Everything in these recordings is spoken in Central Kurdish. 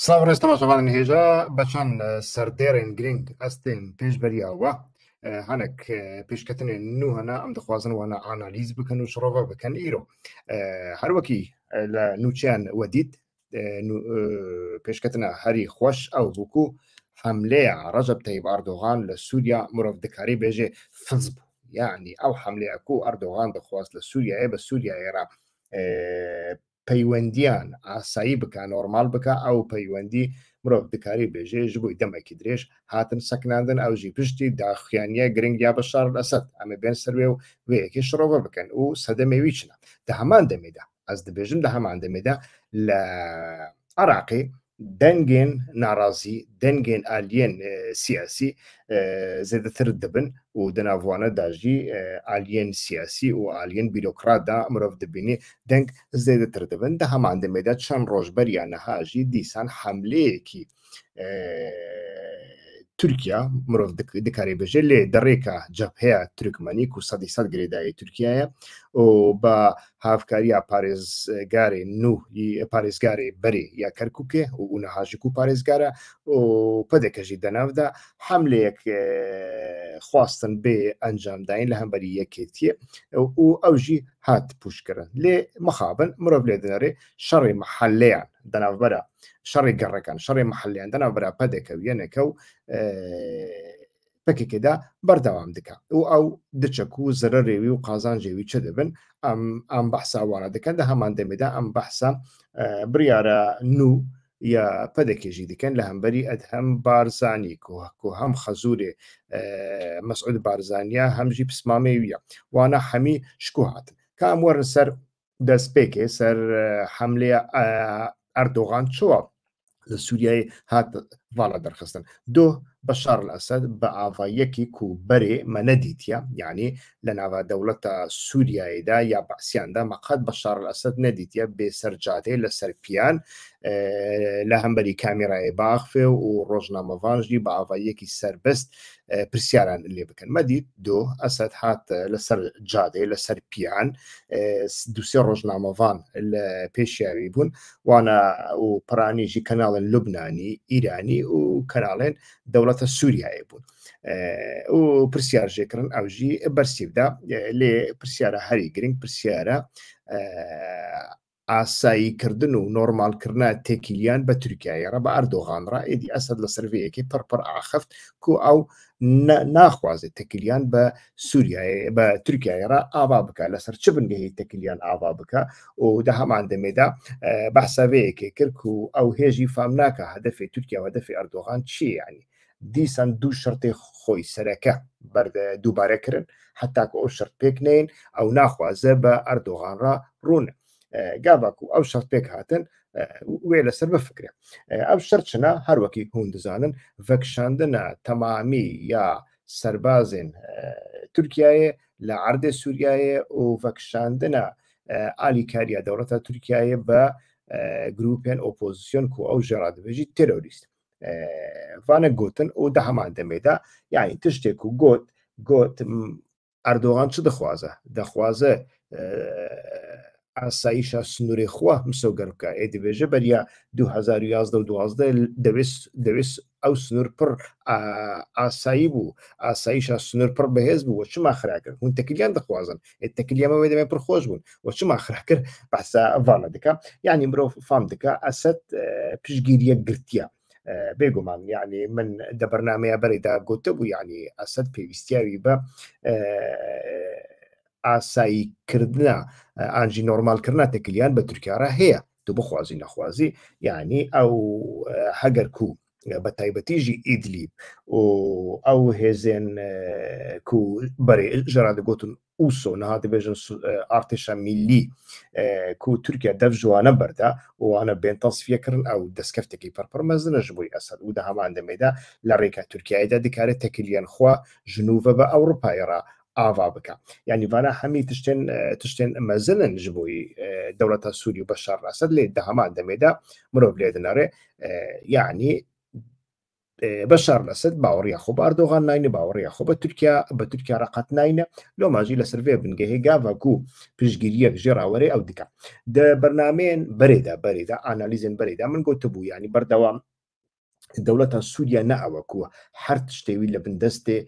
صافر استمع شوف نهيجا باش آه، سرديرين جرينج استين بيش بريا وا آه، هانك بيش آه، كتني نو هنا ام دخوازن وانا اناليز بكنو شروفا بكن ايرو هروكي نوشان نو بيش كتنا هاري خوش او بوكو حملة رجب طيب أردوغان لسوريا مرف دكاري بيجي فزب يعني أو حملة أكو أردوغان دخواز لسوريا إيه بسوريا سوريا إيرا پەیوەندیان ئاسایی بکە نۆرمال بکە ئەو پەیوەندی مرۆڤ دکاری بێژێژ بووی دەمەکی درێژ هاتن سەکناندن ئەوژی پشتی داخیانە گرنگ یا بە شار ئەسد ئەمە بێن سەروێ و وەیەکی شڕۆگە بکەن و سەدەمەوی چنە دە هەمان دەمێدا ئەس دەبێژم لە هەمان دەمێدا لە عراقی دەنگێن ناڕازی دەنگێن ئالین سیاسی زێدەتر دەبن و دەناوانە داژی ئالین سیاسی و ئالین بیرۆکرادا مرۆڤ دەبینی دەنگ زێدەتر دەبن دە هەمان دەمێدا چەند ڕۆژبەر یان نەهاژی دیسان حملەیەکی تورکیا مرۆڤ دکاری بژێ لێ دەڕێکە جەبهەیە ترکمەنی و سەدی سەد گرێدایی تورکایە و بە هاافکاری یا پارێزگارێ نو پارێزگارێ بەرێ یا کەرککێ و اونەهاژک و پارێزگارە پدەکەژی دەناودا حملەیەک خواستن بێ ئەنجامداین لە هەمبەری یەکێتیە و ئەوژی هات پوشکردن لێ مخابن مرۆڤ لێ دەنەرێ شەڕی محلەیان دەناوبەرە شەڕی گەڕەکان شەڕی محلیان دەناوبرا پدەکەویەنەکە و پکێکێدا بەردەوام دکە و ئەو دچەک و زرە ڕێوی و قازان ژێوی چ دەبن ئەم ئەم بەحساوانە دەکەن دە هەمان دەمێدا ئەم بەحسا بریارە نو یا پەدەکێژی دکەن لە هەمبەری ئەت هەم بارزانانی کوهکو هەم خەزورێ مەسعود بارزانیا هەمژی پسمامەویە وانە هەمی شکوهاتن کام وەرن سەر دەستپێکێ سەر حملێ ئەردۆغان چوە لە سووریایی هات ڤالە دەرخستن دۆ بەشار ئەسد بە ئاڤایەکی کوبەرێ مەنەدیتە یعنی لە ناوا دەوڵەتە سووریایدا یا باسییاندا مەقەت بەشار ئەسد نەدیتە بێسەرجاتێ لە سەرپیان لە هەمبەری کامیرای باخفێ و ڕۆژنامەڤژی بە ئاواییەکی سربەست پرسیاران لێ بکەن مەدید دۆ ئەسد هات لەسەر جادێ لەسەر پیان دوسێ ڕۆژنامەڤان لە پێشیاوی بوون وانە و پرانیژی کەناڵن لوبنانی ئیرانی و کەناڵێن دەوڵەتە سووریایی بوون. و پرسیارژێکردن ئەوژی بەرسیدا لێ پرسیارە هەری گرنگ پرسیارە ئاساییکردن و نۆرمالکردنا تێکیلیان بە تورکایە بە ئەردۆغان ڕائێدی ئەسد لە سرڤەیەکی پڕپەر ئاخفت کو ئەو ناخوازێت تەکیلیان بە سووریای بە تورکایێرا ئاوا بکە لەسەر چ بنگەهی تەکیلیان ئاوا بکە و دە هەمان دەمێدا بەساوەیەکێ کرد و ئەو هێژی فام ناکە هەدەفی تورکیا و هەدەفی ئەردۆغان چیانی؟ دیسان دوو شرتی خۆی سەرەکە دووبارەکردن حتاکە ئەو شرت پێک نین ئەو ناخوازە بە ئەردۆغانڕ ڕونە. گاباک و ئەو شەت پێک هاتن وێ لەسەر بفکرێ ئەو شەرچنە هەروەکی هون دەزانن ڤەکشاندنە تەمامی یا سربازین تورکایە لە عردە سووریایە و ڤەکشاندنە ئالیکاریە دەوڵەتە تورکایە بە گروپێن ئۆپۆزیسیۆن و ئەو ژێڕادبێژی تێرۆریست وانە گوتن و دە هەمان دەمێدا یانی تشتێک و گوت گوت ئەردۆغان چ دەخوازە دەخوازە ئاساییشە سنووری خوا مسەوگەر بکە ئێ دەبێژە بەریا 2011 دوازدە دەویست ئەو سنوور پڕ ئاسایی بوو ئاساییشە سنوور پڕ بەهێز بوو وە چما خراکرد هون تەکلیان دەخوازن تەکلیەمەوەی دەمێ پرخۆش بوون وە چما خراکرد بەسا ڤانە دکا یعنی مرۆڤ فام دکا ئەسەت پشگیریە گرتیە. بێگومان یعنی من دە بەرنمەیە بەریدا گوتە بوو یعنی ئەسد پێویستیاوی بە ئاساییکردە ئاژی نۆرمالکردە تەکلیان بە تورکیاە هەیە تو بخوازی نەخوازی یعنی ئەو هەگەر کو بە تایبەتیژی ئیدلیب و ئەو هێزێن بەێ ژەرادەگوتن ئووسۆ نەهاتی بێژن ئارتشە میلی کو تورکیا دەف جوانە بەردا وانە بێن تەسفیەکردن ئەو دەستکەفتێکی پەرپەرمەزنە ژبووی ئەسد و دە هەمان دەمێدا لە ڕێکا تورکایدا دەکارێت تەکلیان خوا ژنوە بە ئەوروپایرا ئاوا بکە یعنیوانە هەمی تشتێن تشتێن مەزنن ژبووی دەوڵەتە سووری و بە شەڕاست لێ دەهەمان دەمێدا مرۆڤ لێ دەنارێ یعنی بەشار لەسد باوەڕە خۆ باردۆغان نینە باوەڕە خۆ بە تورکیا بە تورکیا ڕقەت نینە لۆماژی لە سرێ بنگەهێ گاڤکو پشگیریەک ژێراوەێ ئەو دیکە دە بەرنمێن بەرێدا بەرێدا ئانالیزن بەرێدا من گوتبوو ینی بەردەوام دەوڵەتە سوودیا نەئەوەکووە هەر شتێوی لە بندستێ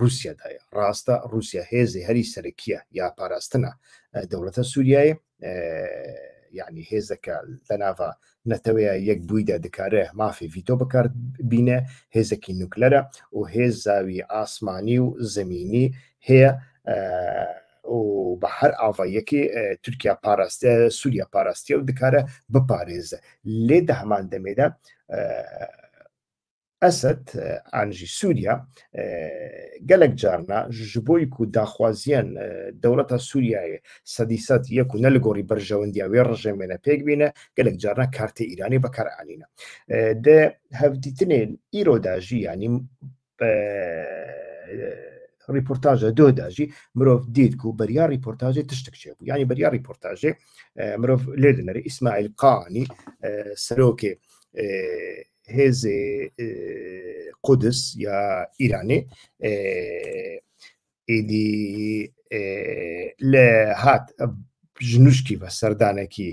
رووسیادایە ڕاستە رووسیا هێزی هەری سەرکیە یا پاراستنە دەوڵەتە سووریایە یعنی هێزەکە لە ناوە نەتەوەیە یەک بوویدا دکارە مافی ڤیتۆ بکار بینە هێزەکی نوکلەرە و هێز زاوی ئاسمانی و زمینی هەیە بە هەر ئاڤایەکی تورکیا پاراستە سووریا پاراستیە و دکارە بپارێزە لێ دە هەمان دەمێدا ئەسد ئاژی سووریا gelek carna ji bo ku daxwaziyen dewleta Sûriyayê sedîsed yek û ne li gorî berjewendiya wê rejê me pêk bîne gelek carna kartê İranê bekar anîne de hevdîtinê îro de jî yanî ریپۆرتاژە دۆداژی مرۆڤ دیت و بەریا ریپۆرتاژی تشتێک چێ بوو ینی بەریا ریپۆرتاژێ مرۆڤ لێ دنەرە ئیسماعیل قانی سەرۆکێ هێزێ قدس یا ئیرانێ ئیدی لە هات ژنوشکی بە سەردانێکی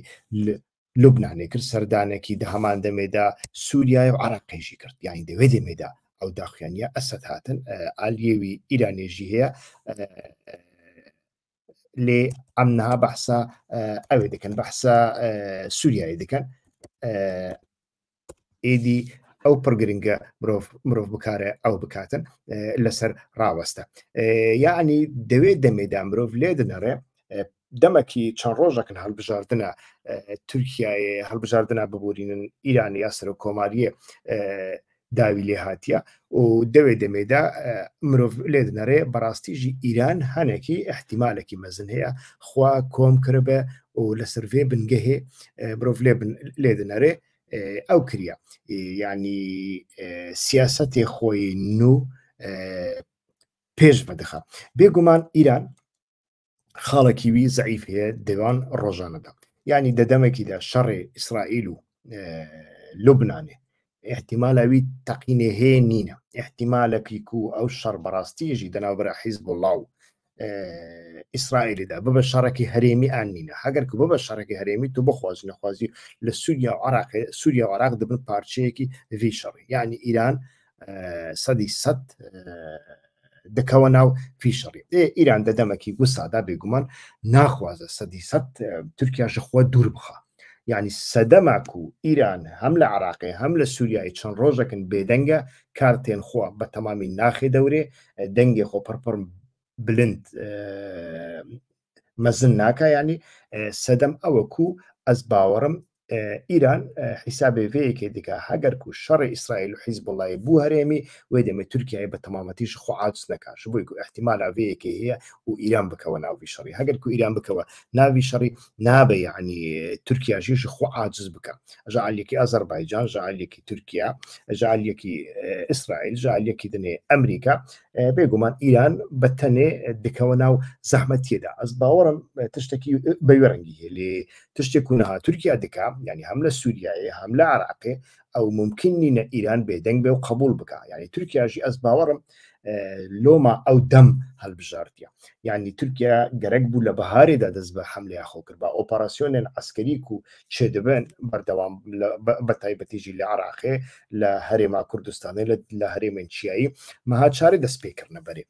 لوبنانێ کرد سەردانێکی دەهامان دەمێدا سووریای و عراقێژی کرد یانی دەوێ دەمێدا ئەو داخیانە ئەسەد هاتن ئالیێوی ئیرانێژی هەیە لێ ئەمنها بەحسا ئەوێ دەکەن بەحسا سووریایی دەکەن ئێدی ئەو پرگرنگە مرۆڤ بکارە ئەو بکاتن لەسەر ڕاوەستە یعنی دەوێت دەمێدا مرۆڤ لێ دنەڕێ دەمەکی چەند ڕۆژەکن هەڵبژاردنە تورکایە هەڵبژاردنە ببورینن ئیرانی یاسەر و کۆماریە داوی لێ هااتە و دەوێ دەمێدا مرۆڤ لێ دنەڕێ بەڕاستیژی ئیران هەنێکی احتیمالێکی مەزن هەیە خوا کۆم کردە و لە سرێ بنگەهێ مرۆڤ لێ دنەرێ ئەو کریە ینی سیاستی خۆی نو پێش بەدەخە بێگومان ئیران خاڵەکی وی زعیف هەیە دەوان ڕۆژانەدا ینی دەدەمەکیدا شەڕێ ئیسرائیل و لوبنانێ احتیمالەوی تەقینێ هەیە نینە احتیمالەکی و ئەو شەر بەڕاستیژی دەناوبرە حیز بۆڵاو ئیسرائیلدا ببە شارەکی هەرێمی ئانینە هەگەر کو بە شارەکی هەرێمی تو بخواز نەخوازی لە سووریا و عراق سووریا و عراق دەبن پارچەیەکی ڤیشەڕی ینی ئیران سەدی سەد دەکەوە ناو فیشەڕی ئیران دەدەمەکی گوسادا بێگومان ناخوازە سەدی سەد تورکیاژە خۆ دوور بخە ینی سەدەماک و ئیران هەم لە عراقی هەم لە سووریایی چەند ڕۆژەکەن بێدەنگە کارتێن خۆ بە تەمامی ناخێ دەورێ دەنگێ خۆ پڕپڕم بلند آه، مەزن ناکە ینی آه، سەدەم ئەوەکو از باورم آه، ايران آه، حساب وەیەکێ دیکە هاجر كو شر اسرائيل و الله بڵی بوو هەرێمی وێ دەمە تورکیای بە تەمامەتیش خوعاات نەکاش احتمال احتیمالا وەیەکێ هەیە و ئیران بکەوە ناوی شەڕی هەگەر و ئیران بکەوە ناوی شەڕی نابێ عنی يعني تورکیاژیش خوعاجز بکە ژعلێکی ئەزەربایجان ژعلێکی تورکیا ژعلێکی ئیسرائیل آه، ژعلێکی دنێ ئەمریکا بێگومان ئیران بە تەنێ دکەوە ناو زەحمەتیدا ئەس باوەڕم از بەوێرەنگی لێ تشتێک و نەها تورکیا دکا یعنی هەم لە سووریایە هەم لە عراقێ ئەو ممکن نینە ئیران بێدەنگ بێ و قبول بکە یعنی تورکیاژی ئەس باوەڕم لۆما ئەو دەم هەلبژاردیە یعنی تورکیا گەرەک بوو لە بەهارێدا دەست بە حملی یاخۆ کرد بە ئۆپەراسسیۆنێن ئەسکەریک و چێ دەبن بەردەوام بە تایبەتیژی لە عراقێ لە هەرێما کوردستانی لە هەرێمێن چیایی مەها چارە دەست پێکردە بەرێ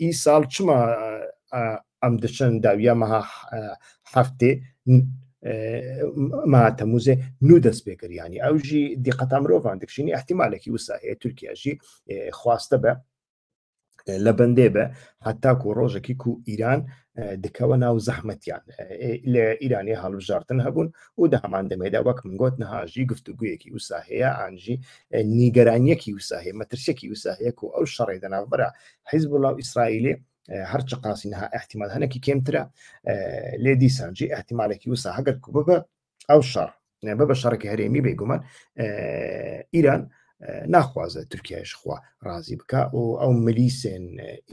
ئی ساڵ چمە ئەم دچەند داویە مەها هەفتێ ماتە موزێ نو دەست پێکردیانی ئەوژی دیقەتا مرۆڤان دکشینی احتیمالێکی وساهەیە تورکیاژی خواستە بە لە بەندێ بە حتاکو ڕۆژێکی کو ئیران دکەوە ناو زەحمەتیان لە ئیرانی هەڵبژارتن هەبوون و دەهامان دەمێدا وەک منگۆت نەهاژی گفتوگویەکی وسا هەیە ئانژی نیگەرانیەکی وساهەیە مەترسێکی وساهەیەک و ئەو شەڕێ دەناوبەرە حیز بڵاو ئیسرائیلێ هەرچە قاسی نها احتیمال هەنێکی کێمترە لێ دیسانجی احتیمالێکی وسا هەگەر کو ببە ئەو شەڕ بە شارێکی هەرێمی بێگومان ئیران ناخوازە تورکیاش خوا رازی بکە و ئەو ملیسن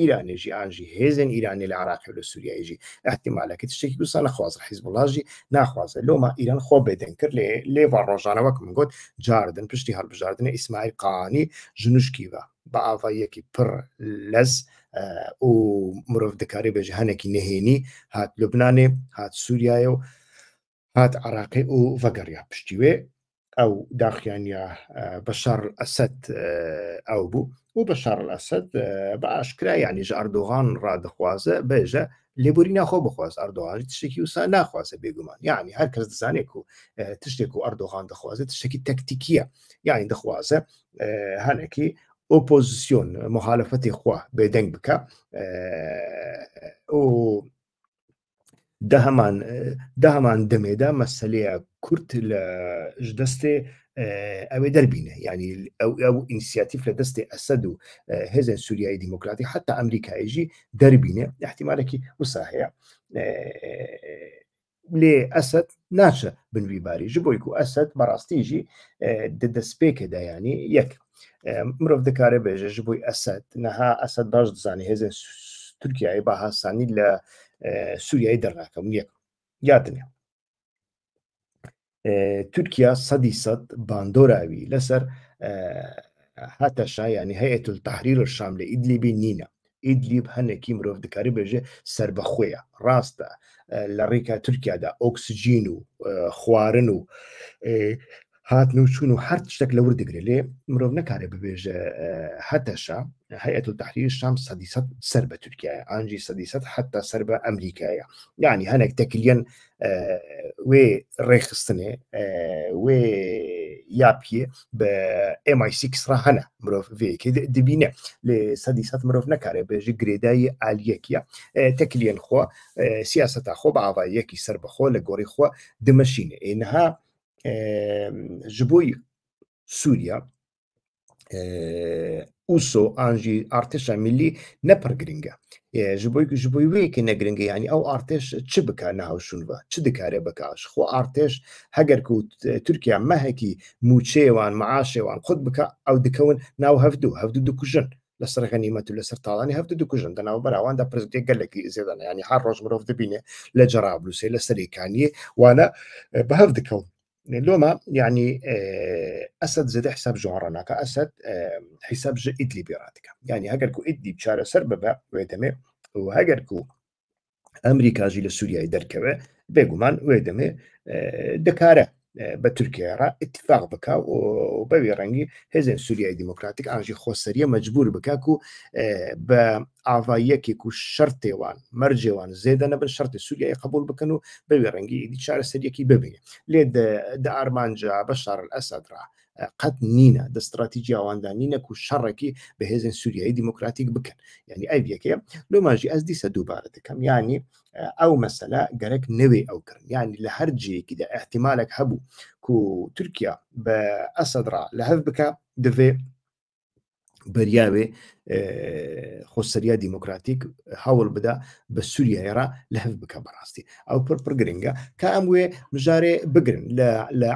ایرانێژی ئاژی هێزن ایرانی لە عراقی لە سووریایژی احتیمالەکە تشتێکی دوسان نەخوازە حیزبڵژی ناخوازە لۆما ئیران خۆ بێدەن کرد لێ لێوە ڕۆژانەوە کە من گوت جاردن پشتی هەڵبژاردنە ئیسمایل قانی ژنوشکی بە بە ئاڤایەکی پڕ لەز و مرۆڤ دەکاری بەژ هەنێکی نهێنی هات لوبنانێ هات سووریایە و هات عراقی و ڤگەڕیا پشتیوێ ئەو داخیانیا بەشار ئەسد ئەو بوو و بەشار ئەسد بە ئاشکرا ینیژ ئاردۆغان ڕدەخوازە بێژە لێبوری ناخۆ بخواز ئەردۆغانی تشتێکی وسا ناخوازە بێگومان یعنی هەر کەس دەزانێک و تشتێک و ئەردۆغان دەخوازێت تشتێکی تەکتیکیە یعنی دەخوازە هەنێکی اوبوزيسيون مخالفه اخوه بدنگ بك آه، و دهمان دهمان دميدا مسألة كرت لجدستي او آه، دربينه يعني او او انسياتيف لدستي اسد آه، هزن سوريا ديمقراطي حتى امريكا يجي دربينه احتمال احتمالك وصحيح لێ ئەسد ناچە بنوی باری ژ بۆیک و ئەسد بەڕاستیژی دەدەستپێکە دایانی يعني یەک مرۆڤ دەکارە بێژەژ بووی ئەسد نەها ئەسد باش دزانانی هێزن تورکیایی باهاسانی لە سووریایی دەرناکەم یەک یادنیا تورکیا سەدی سەد باندۆراوی لەسەر هاتە شایانی هەیە تحریر شام لە ئیدلیبی نینە ئیدلیب هەنێکی مرۆڤ دەکاری بێژێ سربەخۆیە ڕاستە لە ڕێکا تورکیادا ئۆکسجین و خوارن و هاتن و چون و هەر شتێک لە وردەگرێت لێ مرۆڤ نەکارێ ببێژە آه، هەتەشا هەیەت و تحریر شام سەدیسەد سەر بە تورکایە ئانجی سەدیسەد حتا سەر بە ئەمریکایە یعنی هەنێک وي وێ ڕێخستنێ آه، وێ یاپیە بە ئMI6را هەنا مرۆڤ وێکی دبینە لێ سەدیسەد مرۆڤ نەکارێ بێژی گرێدایی ئالیەکیە آه، تەکلیەن خۆ سیاستە خۆ بە ئاوایەکی سربەخۆ لە گۆڕی خۆ دمەشینە ئێنها ji boî Sûriya Uso anjî artêşa millî nepir giring e ji boî ji boî wêkê negiring yanî ew artêş çi bike nehewşûn ve çi dikare bikaş xu artêş heger ku Türkiya mehekî mûçê wan maaşê wan xud bike ew dikewin nav hevdû hevdû dikujin لەسەر غەنیمەت و لەسەر تاڵانی هەفت دوکوژن دەناو بەراواندا پرزگێ گەلێکی زێدانە ینی هەر ڕۆژ مرۆڤ دەبینێ لە جەرابلووسێ لە سەرێکانیە وانە بە هەر دکەون لوما يعني آه، اسد زد حساب جوهرنا كاسد آه، حساب جو ادلي بيراتكا يعني هاجر كو ادلي بشارة سرببا ويدمي وهاجر امريكا جي لسوريا يدركبه بيغمان ويدمي آه، دكاره بە تورکێرا اتفاق بک و بەوی ڕەنگی هێزن سووریای دیموکراتیک ئاژی خۆسەریە مجبور بکک و بە ئاوایەکێک و شەرتێوان مەرجێوان زێدەنە بن شەرتی سووریای قبول بکەن و بەوی ڕەنگی دی چارە سەرەکی ببینێ لێ دە ئارمانجا بە شار ئەسەدرا قەت نینە دە استراتیجییاواندا نینەک و شەڕێکی بەهێزن سووریایی دیموکراتیک بکەن یعنی يعني ئەو یەکەیە لۆ ماژی ئەس دیسە دووبارە دەکەم ینی يعني، ئەو آه، مەسەلا گەرەک نەوێ ئەو کردن ینی يعني لە هەر جەیەکیدا احتیمالك هبو کو تورکیا بە ئەسەدرا لە هەف بکە دەوێ بەریاوێ خۆسەریا دیموکراتیک هەوڵ بدا بە سووریایێرا لە هەف بکە بەڕاستی ئەو پڕ پرگرنگە کە ئەم وێ مژارێ بگرن لە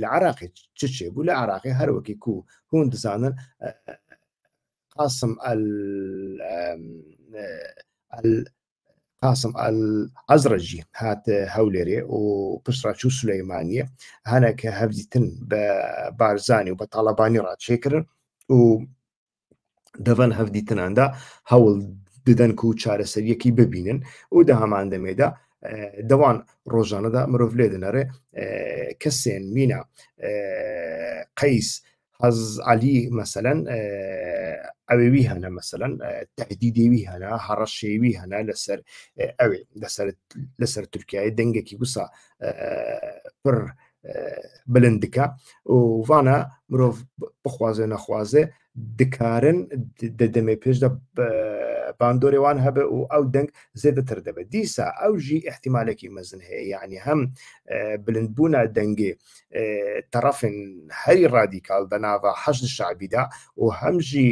لە عراقی چ چێبوو لە عراقی هەروەکی کو هون دەزانن قاسم قاسم ئەزڕژی هاتە هەولێرێ و پشتراچوو سلەیمانە هەنە کە هەفزیتن بە بارزانانی و بە تاالبانی ڕاچێکردن و دەڤەن هەفدیتناندا هەوڵ ددەن و چارەسەریەکی ببینن و دە هەمان دەمێدا دەوان ڕۆژانەدا مرۆڤ لێ دەنەرێ کەسێن مینە قەیس حەز علی مەسەەن ئەوێوی هەنە مەسەەن تهدیدێوی هەنا هەڕەشێوی هەنا لەسەر ئەوێ لەسەر تورکایە دەنگێکی وسا پر بلندکە وانە مرۆڤ بخوازێ نەخوازێ دکارن دەدەمێ پێشدا باندۆرێوان هەبە و ئەو دەنگ زێدەتر دەبێت دیسا ئەو ژی احتیمالێکی مەزن هەیە یعنی هەم بلندبوونا دەنگێ تەرەفن هەری رادیکال بە ناوە حەشت شعبیدا و هەمژی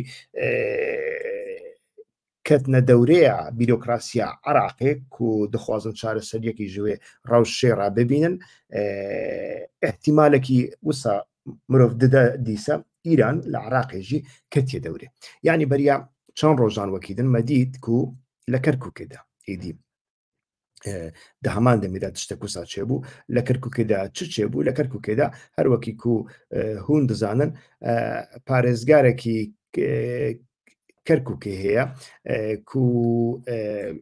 کەتنە دەورەیە بیرۆکراسیا عراقێک و دەخوازن چارە سەریەکی ژوێ ڕەوشێرا ببینن احتیمالێکی وسا مرۆڤ ددا دیسە ئیران لە عراقێژی کە تێ دەورێ ینی بەریا چەند ڕۆژان وەکیدن مەدید و لە کەرکووکێدا ئیدی دە هەمان دەمیدا تشتە کوسا چێبوو لە کەرکووکێدا چ چێبوو لە کەرکووکێدا هەروەکی و هون دەزانن پارێزگارێکی کەرککێ هەیە کو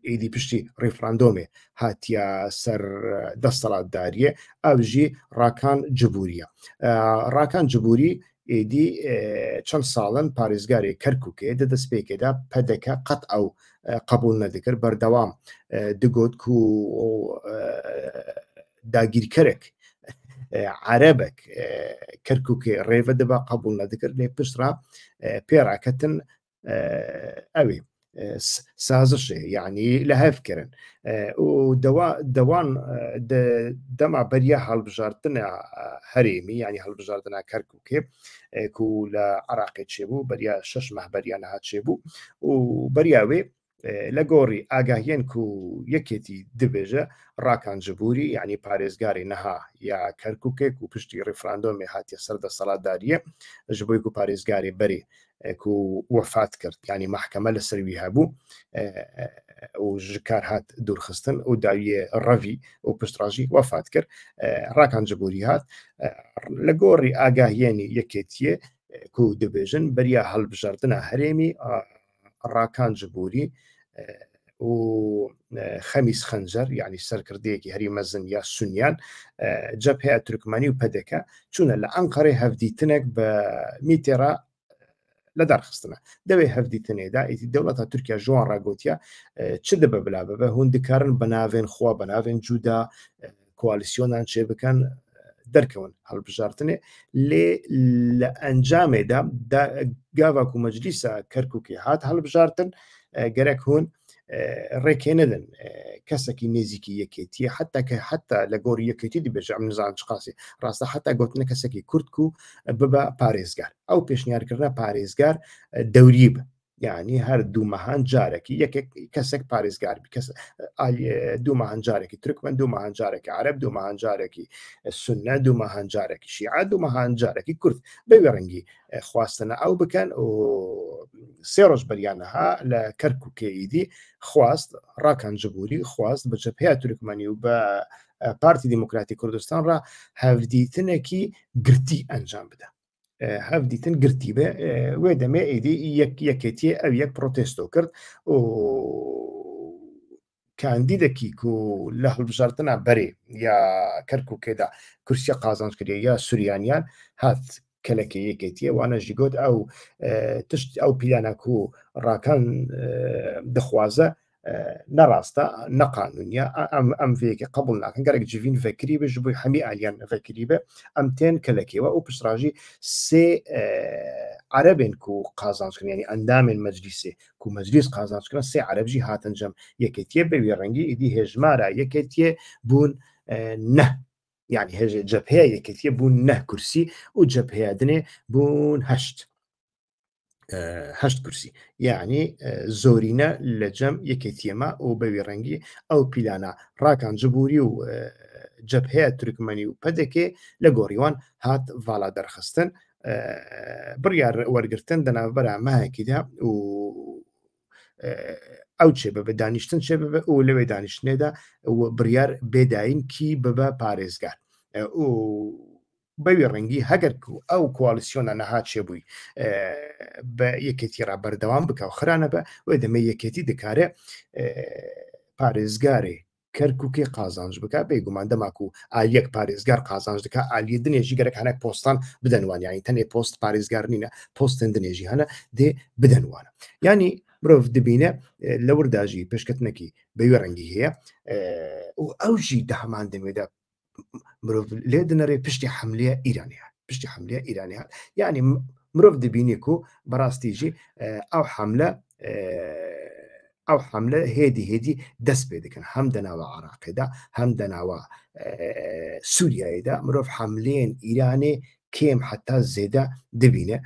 ئیدی پشتی ڕێفرانندۆمێ هاتیە سەر دەستەڵاتداریە ئەوژی ڕاکان جبوریە ڕاکان جبوری ئیدی چەند ساڵن پارێزگاری کەرککێ دەدەست پێکێدا پەدەکە قەت ئەو قبول نەدەکرد بەردەوام دگوت و داگیرکەرێک عربك كركوكي ريفا دبا قبول نذكر لي بشرا بيراكتن ئەوێ سازشێ یعنی لە هەفکردن و دەوان دەما بەریە هەڵبژاردنە هەرێمی ینی هەڵبژاردنە کەرک و کێ و لە عراقی چێبوو بەریا شش مەبەریان هاچێ بوو و بەریاوێ لە گۆڕی ئاگاهێن و یەکێتی دبێژە ڕاکانجبووری یعنی پارێزگاری نەها یا کەرککێک و پشتی ڕفراندۆمێ هااتە سەردە سەڵاتداریە ژ بۆی و پارێزگاری بەری وەفات کرد ینی محکەمە لە سەروی هەبوو ژکار هات دوورخستن و داویە ڕەوی و پشتراژی وەفات کرد ڕاکانجبووری هات لە گۆڕی ئاگاهێنی یەکێتیە و دەبێژن بەریا هەڵبژاردنە هەرێمی ڕاکانجبووری و خەمیس خەنجەر یعنی سەرکردەیەکی هەری مەزن یا سونیان جەبهەیە ترکمانی و پەدەکە چونە لە ئەنقەڕێ هەفدیتنێک بە میتێرا لە دەرخستنە دەوێ هەفدیتنێدا ئیتی دەوڵەتە تورکیا ژوان ڕاگوتیا چ دەبە بلا بە هوندکارن بە ناوێن خوا بە ناوێن جودا کوالیسیۆنان چێ بکەن دەرکەون هەڵبژارتنێ لێ لە ئەنجامێدا گاواکو مەجلیسە کەرککی هات هەڵبژارتن گەرەک هون ڕێکێنەدن کەسێکی نێزیکی یەکێتی حتا کە حتا لە گۆری یەکێتی دیبێژە ئەم نزان قاسی ڕاستە حتا گوتنە کەسێکی کورت و ببە پارێزگار ئەو پێشنیارکردە پارێزگار دەوری بە یعنی هەر دوومەهان جارێکی یەکێک کەسێک پارێزگار کەس دوومەهان جارێکی ترکمن دوومەهان جارێکی عرب دوومەهان جارێکی سنە دوومەهان جارێکی شیع دوومەهان جارێکی کورد بەوێ ڕەنگی خواستنە ئەو بکەن و سێ ڕۆژ بەریانەها لە کەرک و کێیدی خواست ڕاکانجبوری خواست بە جەپەیە تورکمەنی و بە پارتی دیموکراتی کوردستان ڕ هەردیتنێکی گرتی ئەنجام بدە هەف دیتن گرتی بێ وێ دەمێ ئیدی یەکێتیە ئەو یەک پرۆتێستۆ کرد و کاندیدەکی و لە هەڵبژارتنا بەرێ یا کەرککێدا کورسە قازانج کردێ یا سوریانیان هات کەلەکە یەکێتیە وانە ژیگوت ئەو تشت ئەو پیلانەک و ڕاکان دەخوازە narasta naqanunya am am veke qabulna kan garek jivin vekribe jbu hami alyan vekribe ام تن كلكي و pishraji سي آه، عربن كو قازانش يعني اندام المجلس كو مجلس قازانش كن سي عرب جي هاتن جم يكتيه بي رنگي دي هجمارا يكتيه بون آه، نه يعني هج جبهه يكتيه بون نه كرسي وجبهه دني بون هشت هەشت کورسی یعنی زۆرینە لە جەم یەکێتیەمە ئەو بەوی ڕەنگی ئەو پیلانە ڕاکان جبوری و جەبهەیە ترکمەنی و پەدەکێ لە گۆریوان هات ڤالا دەرخستن بڕیار وەرگتن دەناوبەرە ماەکیدا و ئەو چێ بە دانیشتن چێ بە و لەوێ دانیشتێدا بریار بێداین کی ببە پارێزگار بەوی ڕەنگی هەگەر و ئەو کوالسیۆنە نەهات شێبووی بە یەکێتی ڕابەردەوام بکەو خرانە بە وێ دەمە یەکێتی دەکارێ پارێزگارێ کەرککێ قازانج بک بێگومان دەماک و ئالیەک پارێزگار قازانج دکا ئالی دنێژی گەرەکانە پۆستان بدەنوانیانی تەنێ پۆست پارێزگار نینە پۆستن دنێژی هەنە دێ بدەنوانە ینی مرۆڤ دبینە لە ورداژی پێشکەتنەکی بەوێ ڕەنگی هەیە و ئەوژی دامان دەمێدا مرۆڤ لێ دنەڕێ پشتی حملە ئیرانیا پشتی حملە ئیرانی هات یعنی مرۆڤ دبینێک و بەڕاستیژی ئەو حملە ئەو حملە هێدی هێدی دەست پێ دەکەن هەم دەناوە عراقیدا هەم دەناوە سووریایدا مرۆڤ حملێن ئیرانێ کێم حتا زێدا دبینە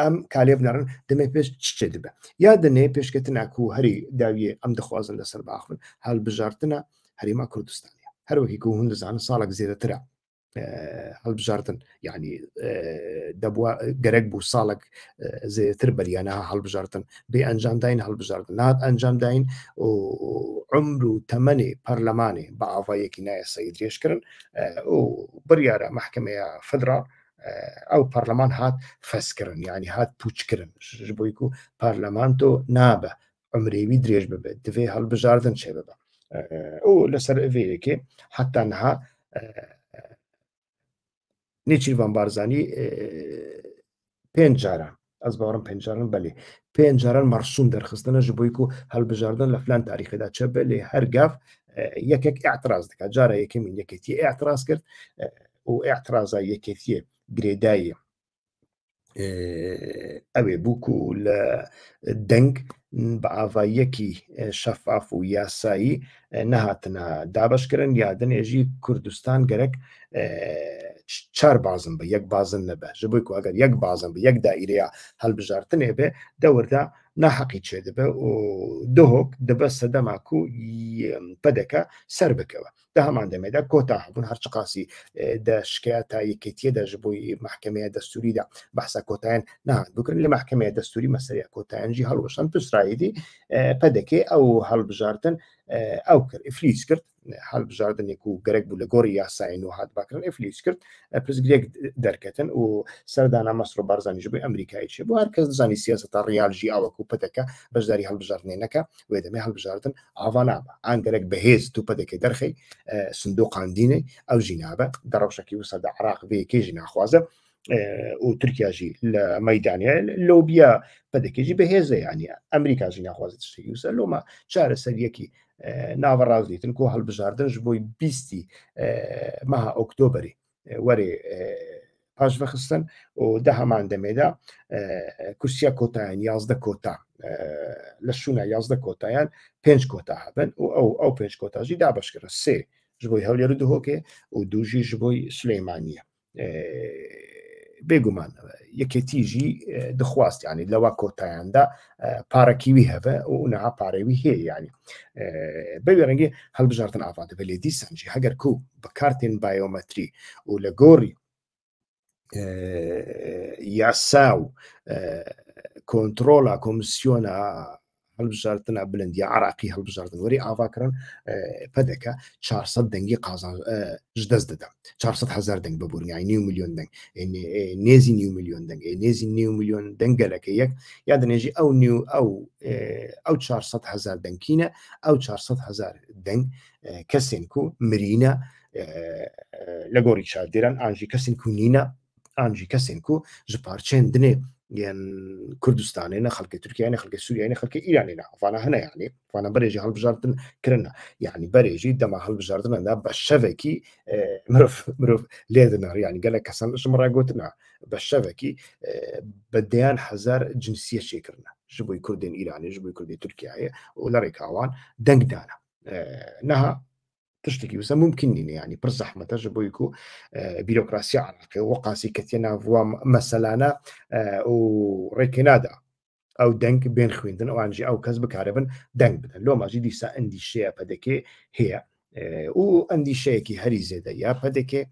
ئەم کالێ بنارن دەمە پێش چچێ دەبە یا دەنێ پێشکەتن ناکو هەری داویە ئەم دەخوازن لەسەر باخن هەڵبژارتنە هەریما کوردستان هروك يكون هندس هەر وەکی و هەندزانە هل بجارتن يعني یعنی آه، دەبووە گەرەک بوو ساڵێک آه، زێتر يعني، بەریانە هەڵبژاردن بێ ئەنجامداین هەڵبژاردن نات ئەنجامداین و عمر آه، و تەمەنی پەرلەمانێ بە ئاوایەکی نایە سەی درێژکردن و بریارە محکمەیە فدرا ئەو پەرلەمان هات فەسکردن یعنی يعني هات پوچکردن ژ بۆیک و پارلەمان تۆ نابە عمرێوی درێژ ببێت دوێ هەڵبژاردن چێ ببە ئەو لەسەر ئەێەکێ حتا نها نێچیڤان بارزانانی پێنج جاران ئەس باوەڕم پێنجارن بەلێ پێنجاران مەرسوم دەرخستنە ji بۆیک و هەلبژاردن لە فلان تاریخدا چە بە لێ هەرگاف یەکێک ئاعتراز دکات جارە یەکەم یەکێتی ئاعتراز کرد و ئاعترازە یەکێتیە گرێدایە ئەوێ بووک و لە دەنگ بە ئاڤایەکی شەفاف و یاسایی نەهاتنە دابشکردن یادنێژی کوردستان گەرەک چار بازم بە یەک بازن نەبە ژ بووی ئەگەر یەک بازم بە یەک دائیرەیە هەلبژارتنێ بێ دەوردا ناحەقی چێ دەبە و دۆک دەبە سەدەماک و پەدەکە سەر بکەوە دا هەمان دەمێدا کۆتا هەبوون هەرچ قاسی دەشکیا تا یەکێتیە دەژ بووی محکمەیە دەستوریدا بەسا کۆتایەن نان بکەن لە محکمەیە دەستوری مەسەریە کۆتایەنجی هەڵوەشان پسرائیدی پەدەکەی ئەو هەڵبژاردن ئەو کرد ئفلیس کرد هەڵبژاردنێک و گەرەک بوو لە گۆری یاساین و هاتباکردن ئەفلیس کرد پرسگرێک دەرکەن و سەردانا مەسر و بارزانانی ژبی ئەمریکایی چێ بۆ هەر کەس زانانی سیاست تا ڕیالژی ئاوەکو حکووپەتەکە بەشداری هەڵبژارنێنەکە وێ دەمێ هەڵبژاردن ئاوانابە ئانگەرێک بەهێز دوو پەتەکەی دەرخی سندۆقاندینەی ئەو ژینابە دەڕەوشەکی وسەدا عراق بەیەکێژی ناخوازە و تورکیاژی لە مەدانیا لۆبیە پەدەکێژی بەهێزەیانە ئەمریکاژی ناخوازت شوسە لۆمە چارە سەریەکی ناوەڕازیتن کۆ هەڵبژاردنش بۆی بیستی ماها ئۆکتۆبری وەرێ paş vexistin û di heman demê de kursiya kotayan yazda kota li şûna yazda kotayan pênc kota hebin û ew ew pênc kota jî dabeşkirin sê ji bo hewlêrî dihokê û du jî ji bo Süleymaniye بێگومان یەکێتی ژی دخواست ینی لەوە کۆتایاندا پارەکیوی هەبە و اونها پارەوی هەیە ینی بەوێ ڕەنگی هەڵبژارتن ئافاات بە لێدی سنجی هەگەر کو بە کارتین بایۆمەتری و لە گۆڕی یاسا و کۆنتترۆلا کۆمسیۆنە هەڵبژارتنە بلندی عراقی هەڵبژاردن وەری ئاواکردن پەدەکە 400 دەنگی قازان دەست دەدەم 400 هزار دەنگ ببوونی نی میلیۆن دەنگ نێزی نی میلیۆن دەنگ نێزی نی میلیۆن دەنگەلەکە یەک یا دەنێژی ئەو نی ئەو ئەو 400 هزار دەنگینە ئەو 400 هزار دەنگ کەسێن و مرینە لە گۆری چادێران ئاژی کەسین کونینە انجي كاسينكو جبار تشين دني يعني كردستان هنا خلق تركيا هنا خلق سوريا هنا خلق ايران هنا فانا هنا يعني فانا بريجي هل جاردن كرنا يعني بريجي دما هل جاردن انا بشبكي مروف مروف ليدنر يعني قال لك حسن اش مره قلتنا بشبكي بديان حزار جنسيه شيكرنا جبوي كردين ايراني جبوي كردين تركيا ولا ريكاوان دنك دانا نها تشتكي وسا ممكن يعني, يعني برزح ما يكون آه، بيروقراسيا عرقي وقاسي كتينا فوا مثلا آه، و ريكينادا او دنك بين خويندن او انجي او كاز بكاربن دنك بدن لو ماجي ديسا شيا بدكي هي آه، اندي شيا كي هري زيدا يا بدكي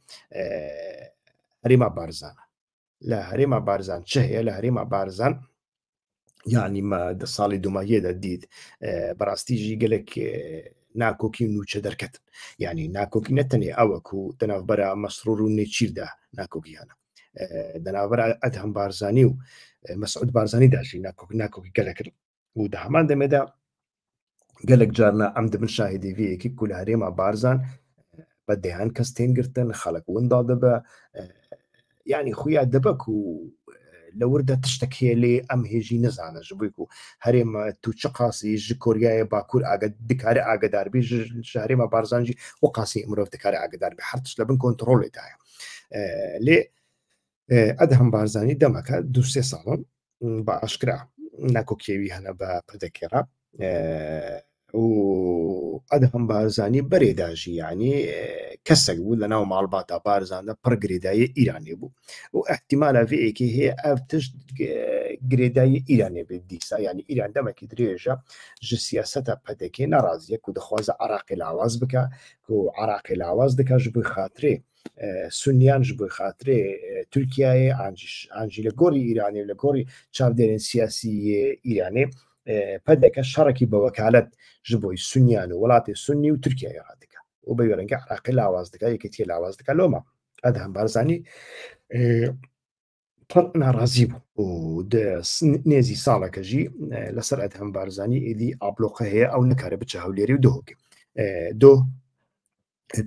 هريما بارزان لا هريما بارزان شهيه لا هريما بارزان يعني ما صالي دوما يدا ديد براستيجي قالك ناکۆکی نوچە دەرکەتن ینی ناکۆکی نەتەنێ ئەوەکو دەناوبەرە مەسرور و نێچیردا ناکۆکییانە دەناوەرە ئەد هەم بارزانانی و مەسعود بارزانانی داشی ناکۆک ناکۆکی گەلەکرد و دە هەمان دەمێدا گەلک جارنا ئەم دەبن شاهدیڤەیەکی کولارێمە بارزان بە دەیان کەس تێنگرتن خەڵک وندا دەبە ینی خویان دەبک و لە وردە تشتێک هەیە لێ ئەم هێژی نەزانە ژبووی و هەرێمە تو چ قاسی ژ کۆریایە باکوور دیکارە ئاگداربی شارێمە بارزانجی و قاسی مرۆڤ دکارە ئاگداربی هەرتش لە بن کۆنتترۆلێتداە لێ ئەد هەم بارزانانی دەمەکە دو سێ ساڵم بە ئاشکرا ناکۆکێوی هەنە بە پدەکێرا ئەدەم بارزانی بەرێداژی یعنی کەسێک بوو لە ناو ماڵباتا بارزاندا پڕ گرێدایی ئیرانی بوو و احتیمالە ڤێکی هەیە ئەف تشت گرێدایی ئیرانێ بێت دیسا ینی ئیران دەمەکی درێژە ژ سیاستە پەتێکی ناڕازیە و دەخوازە عراقی لاواز بکە و عراقی لاواز دەکەش بخاترێ سنیانش بخاترێ تورکایە ئانجی لە گۆری ئیرانی لە گۆری چاودێنێن سیاسی ئیرانێ پەدەکە شەڕکی بە وەکالت ژ بۆی سونیان و وڵاتی سنی و تورکیا ڕاتەکە و بە وێرەنگە عراقی لاواز دەکە یەکەتی لاواز دەکە لۆمە ئەد هەم بارزانانی ناڕازی بوو نێزی ساڵەکەژی لەسەر ئەت هەم بارزانانی ئیدی ئابلۆقە هەیە ئەو نکارە بچە هەولێری و دۆکی دۆ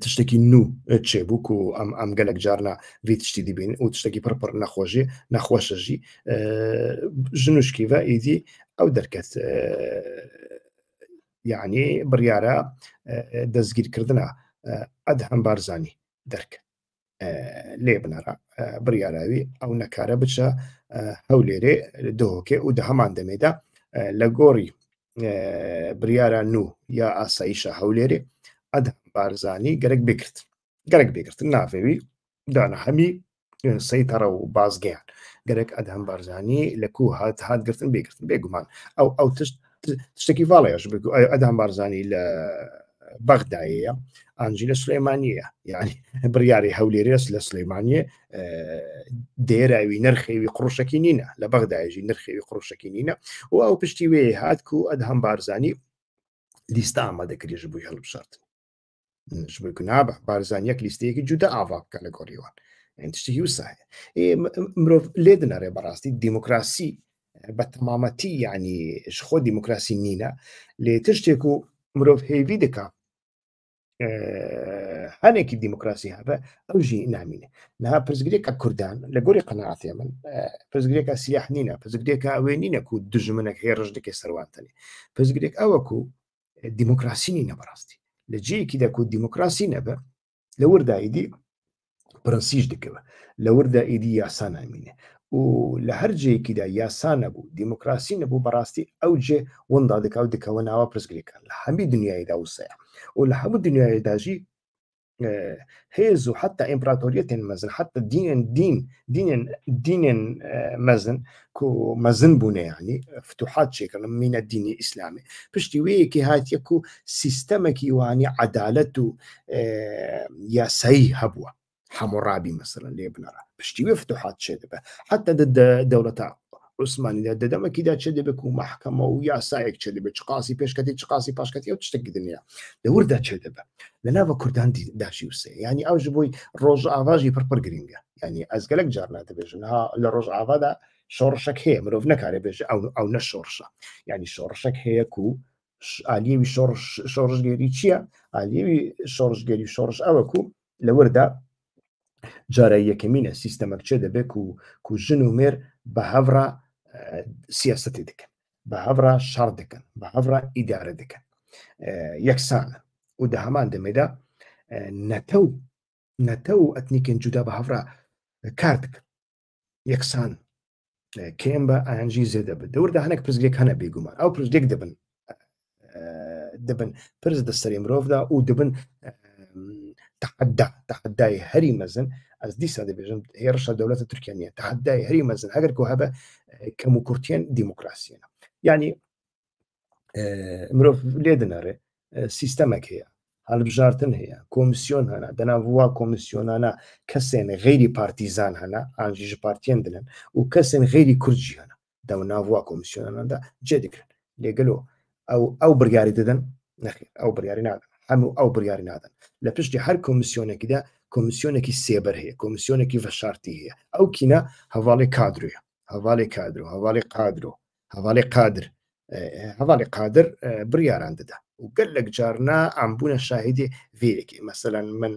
تشتێکی نو چێبووک و ئەم ئەم گەلک جارنا وی تشتی دیبین و تشتێکی پڕپڕ نەخۆشی نەخۆشەژی ژنوشکی بە ئیدی ئەو دەرکەت یعنی بڕیارە دەستگیرکردە ئەد هەم بارزانانی دەرکە لێ بنەرە بڕیاراوی ئەو نەکارە بچە هەو لێرێ دۆکێ و دە هەمان دەمێدا لە گۆڕی بریارە نو یا ئاساییشە هەولێرێ ئەد بارزانانی گەرەک بکرد گەرەک بێگرتن نافێوی دانا هەمی سەیتەڕە و بازگەیان گەرەک ئەدەم بارزانانی لە کو هات هاتگرتن بێگرتن بێگومان ئەو ئەو تشت تشتێکی باڵێش ئەدام بارزانانی لە بەغدایەیە ئەنجی لە سلەیمانە یعنی بریاری هەولێرێس لە سلەیمانە دێراوی نرخێوی قڕشەکی نینە لە بەغدایژی نرخێوی قڕشەکی نینە و ئەو پشتی وێ هات و ئەدهەم بارزانانی لیستە ئامادەکریژ بووی هەڵبشارتن نابە بارزانانیەک لیستەیەکی جودا ئاوا بکە لە گۆریوان تشتی یوسایە مرۆڤ لێ دنەڕێ بەڕاستی دیموکراسی بە تەمامەتی یعنیش خۆ دیموکراسی نینە لێ تشتێک و مرۆڤ هێوی دکا هەنێکی دیموکراسی هەبە ئەوژی نامینێ نها پرزگرێکە کوردان لە گۆری قەنەعاتێ من پزگرێکە سیاح نینە پزگرێکە ئەوێ نینە و دژمنە هێ ڕژدەکە سەروانتەنێ پزگرێک ئەوەکو دیموکراسی نینە بەڕاستی لە جەیەکی دەکو دیموکراسی نەبە لە وردایدی پرنسیج دەکەوە لورد ایدی یاسان ئامینێ و لە هەرجەیەکیدا یاسان بو دیموکراسی نەبوو بەڕاستی ئەو جێ وەندا دەکاو دەکەوە ناوە پرسگریەکان لە او دنیایدا وسەیە و لە هەموو دنیایداژی هيز وحتى امپراتوریت مزن حتى دین دین دین دین مزن كو مزن بونه يعني فتوحات شكل من الدين الاسلامي وی که هات یکو سیستم يعني عدالته آه، يا سي هبوه حمورابي مثلا ليبنرا باش فتوحات شدبه حتى ضد دولة عثمانية ددما كيدا شدبك ومحكمة ويا سايك شدبك قاسي بيش كتي قاسي باش كتي وتشتك دنيا دور دا شدبه لنا كردان دي داشي وسي يعني او جبوي روج افاجي بربر جرينجا يعني ازقلك جارنا تبيجن ها لروج افادا شورشك هي مروف نكاري بيج او او نشورشا يعني شورشك هي كو ئالیێوی شۆڕژگەری چییە؟ ئالیێوی شۆڕژگەری شۆڕش ئەوە کو لەوردا جارە یەکەمینە سیستەمەک چێ دەبێت و کو ژن و مێر بە هەورا سیاستی دکن بە هەورا شار دکن بە هەورا ئیدارە دکن یەکسانە و دە هەمان دەمێدا نەتە و نەتە و ئەتنیکن جودا بە هەورا کار دکن یەکسان کێم بە ئاژی زێدە بن دەوردا هەنێک پرزگێک هەنە بێگومان ئەو پرژێک دەبن دەبن پرز دەسەری مرۆڤدا و دەبن تحدى تحدى هري مزن از ديسا دي بيجن هي رشا دولة تركيا تحدى تحداي هري مزن هاجر كو هبا آه، كمكورتين ديموكراسيا يعني آه، مروف ليدنا ري آه، سيستمك هي هالبجارتن هي كوميسيون هنا دنا فوا كوميسيون هنا كسين غيري بارتيزان هنا انجيج بارتيان دنا وكسين غيري كردجي هنا دو نافوا كوميسيون هنا دا جديك لي او او برياري ددن نخير او برياري نادن هەموو ئەو بڕیاری نادەن لە پشتی هەر کۆمیسیۆنێکیدا کۆمیسیۆنێکی سێبەر هەیە کۆمیسیۆنێکی ڤەشارتی هەیە ئەو کینە هەواڵی کادرە هەواڵی کادر و هەواڵی قادرۆ هەواڵی قادر هەواڵی قادر بریاران دەدا و گەل لەک جارنا ئەمبوونە شاهدی وێرێکی مەسەلەن من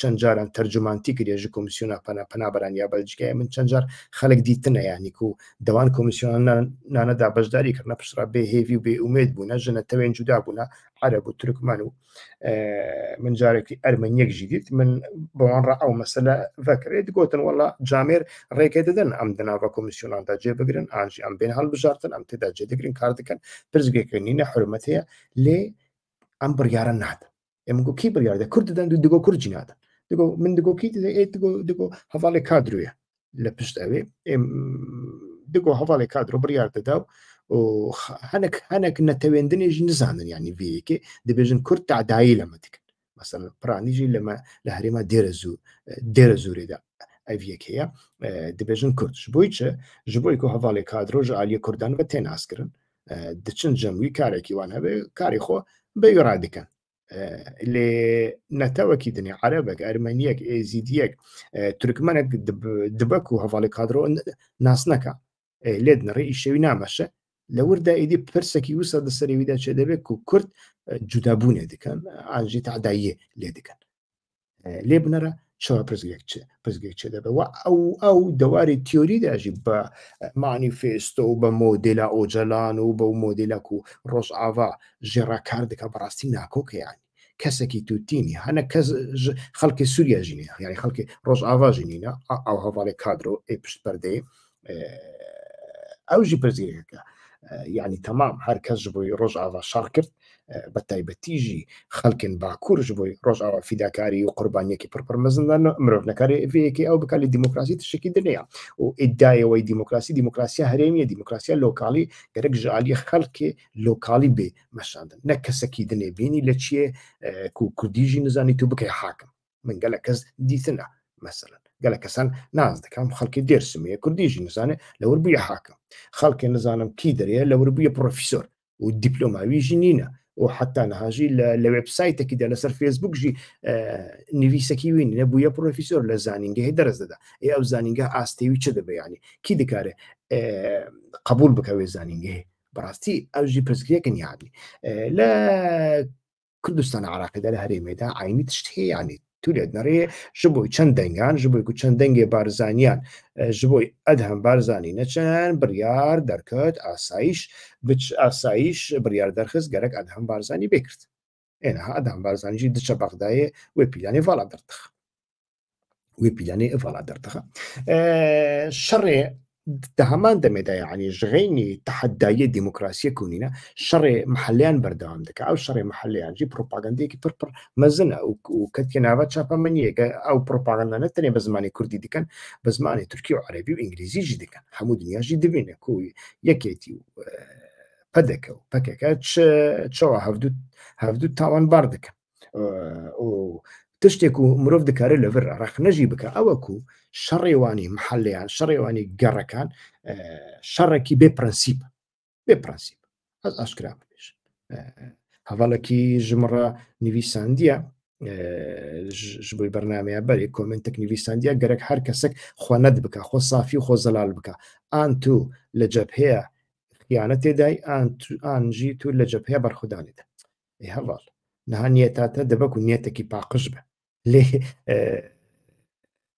چەند جاران تەرجمانتی کرێژ کۆمیسیۆنا پەنا پەنابەران یا بەلجیکای من چەند جار خەلک دیتنە یانیک و دەوان کۆمیسیۆنانەدا بەشداری کردە پشرا بێ هێوی و بێ ومێت بوون ژنە تەوێن جودا بوون عرب و ترکمان و من جارێکی ئەرمەنیەک ژیدیت من بۆوان ڕاو مەسەلە ڤکرێت گوتن وڵا جامێر ڕێکەی دەدەن ئەم دەناوە کۆمیسیۆناندا جێبگرن ئاژی ئەم بێن هەڵبژارتن ئەم تێدا جێدەگرن کار دەکەن پرزگێکردنینە حرمەتەیە لێ ئەم بڕیاە نادە ئێمەگو کی بڕیاردە کورد دەدەن و دگۆ کورجی نادە دگۆ من دگۆکی دگۆ هەواڵی کادروە لە پشت ئەوێ دگۆ هەواڵی کادرۆ بڕیار دەدا و هەنك هەنك نەتەوێندنێژی نزانن ینی بەیەکێ دەبێژن کورد تعدایی لەمە دکن مەسەر پرانیژی لەمە لە هەرێمە دێرە زوو دێرە زورێدا ئەڤەکەیە دەبێژن کوردش بۆی چە ژ بۆی و هەواڵی کادرۆژ عالیە کوردان بە تێناسکردن دچن جەمووی کارێکی وان هەبێ کاری خۆ بە یۆرا دکەن لێ نەتەوەکی دنیا عربێک ئەرمەنیەک ئێزیدیەک ترکمەنێک دبک و هەواڵی کادرۆ ناسنەکە لێ نڕێ ئیشەوی نامەشە لە وردا ئیدی پرسەکی وسە دەسەرەویدا چێ دەبێت و کورد جودابوونێ دکەن ئاژی تعداییە لێ دکەن لێ بنەرە شو بزگیک چه بزگیک او او دواری تیوری ده اجی با مانیفیست و با مودیل او جلان با مودیل کو روز افا جرا کرده که براستی ناکو که یعنی کسی که تو تینی هنا خلق سوریا جینی یعنی خلق روز افا جینی او حوال کادرو ای پشت برده او جی بزگیک که تمام هر کس روز افا شاركت بە تایبەتیژی خەڵکن باکوورش بۆی ڕۆژاوا فیداکاری و قوربانیەکی پڕپەر مەزندان مرۆڤنەکارێکی ئەو بکاری دیموکراسی تشکی دنیا و ئیدایەوەی دیموکراسی دیموکراسیا هەرێمیە دیموکراسیا لۆکالی گەرەک ژالی خەڵکێ لۆکالی بێ مەشاندن نە کەسەکی دنێ بینی لە چیە کوردیژی نزانی تو بکەی حاکم من گەلە کەس دیتنە مەسەن گەلە کەسان ناز دەکەم خەڵکی دێرسمەیە کوردیژی نزانێ لەور بووە حاکم خەڵکی نزانم کی دەرەیە لەور بووە پرۆفیسۆر و دیپلۆماویژی نینە و حتا نهاژی لە وبسایتێکی دا لەسەر فێسبوک ژی نویسەکی وین نەبووە پرۆفیسۆر لە زانینگەی دەرز دەدا ئێ ئەو زانینگە ئاستێوی چ دەبیانی کی دەکارێ قبول بکەوێ زانینگەی بەڕاستی ئەوژی پرسکرێکن یانی لە کوردستان عراقیدا لە هەرێمێدا عینی تشت هەیەیانیت تولێت نەڕێ ژ بۆی چەند دەنگان ژ بۆی و چەند دەنگێ بارزانیان ژ بۆی ئەدهەم بارزانانی نەچەند بریار دەرکەوت ئاسااییش بچ ئاسااییش بریار دەرخست گەرەک ئەدهەم بارزانانی بکرد ئێنها ئەدام بارزانانیی دچە بەغدایە وێ پیلانی فڵا دەرتخ وێ پیلانی ئەفڵا دەرتخە شەڕێ هەمان دەمێدای عنی ژغینی تحدایە دیموکراسیە کوونینە شەڕێ محلیان بەردەوام دەکە ئەو شەڕێ محلیانجی پرۆپاگەندێکی پرپڕ مەزنە و کەتکە ناوە چاپە منیەکە ئەو پرۆپاگەندانە تەنێ بە زمانی کوردی دیکەن بە زمانی تورکی و عربی و ئینگلیزیژی دەکەن هەموو دنیاژی دەبینە کوی یەکێتی و پەدەکە و پەکەکە چەوە هەفتو تاوان بار دەکەن تشتێک و مرۆڤ دکارە لەڤر ڕخنەژی بکە ئەوەکو شەڕێوانی محلەیان شەڕێوانی گەڕەکان شەڕێکی بێ پرەنسیپ بێ پرەنسیپ ئەس ئاشکرا بێش هەواڵەکی ژمڕە نویساندیە ji بۆی بەرنمەیە بەری کۆمنتێک نویساندیە گەرەک هەر کەسێک خوەنەت بکە خۆ سافی و خۆ زەلال بکە ئان تو لە جەب هەیە خیانە تێدای ئانژی تو لە جەب هەیە بەرخدانێت هەواڵ نها نیەتاتە دەبک و نیەتێکی پاقش بە لي آه،